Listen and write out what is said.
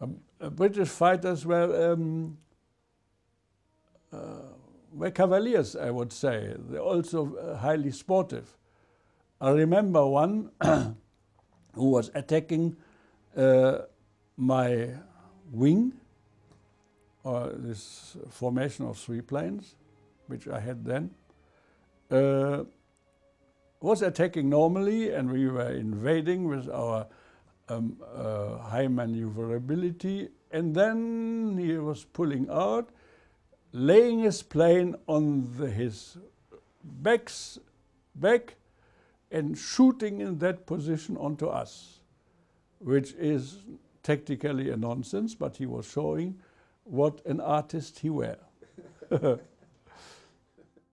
Um, uh, British fighters were um, uh, were cavaliers, I would say. They're also uh, highly sportive. I remember one who was attacking uh, my wing, or this formation of three planes, which I had then, uh, was attacking normally, and we were invading with our um, uh, high maneuverability. And then he was pulling out, laying his plane on the, his back's back, and shooting in that position onto us, which is tactically a nonsense, but he was showing what an artist he were.